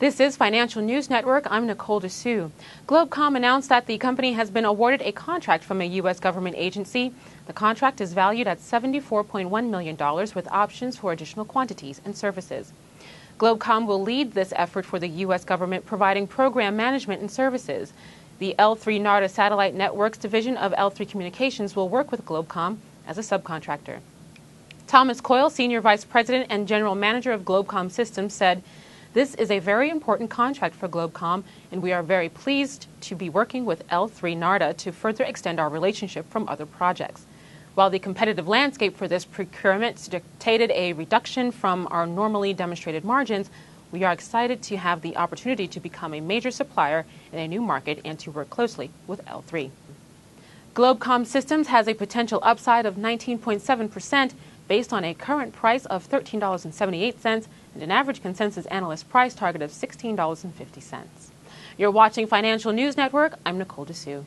This is Financial News Network. I'm Nicole Dessou. Globecomm announced that the company has been awarded a contract from a U.S. government agency. The contract is valued at $74.1 million with options for additional quantities and services. Globecomm will lead this effort for the U.S. government, providing program management and services. The L3 NARDA Satellite Networks division of L3 Communications will work with Globecomm as a subcontractor. Thomas Coyle, Senior Vice President and General Manager of Globecomm Systems, said, This is a very important contract for Globecomm, and we are very pleased to be working with L3 NARDA to further extend our relationship from other projects. While the competitive landscape for this procurement dictated a reduction from our normally demonstrated margins, we are excited to have the opportunity to become a major supplier in a new market and to work closely with L3. Globecomm Systems has a potential upside of 19.7% based on a current price of $13.78 and an average consensus analyst price target of $16.50. You're watching Financial News Network. I'm Nicole Dessou.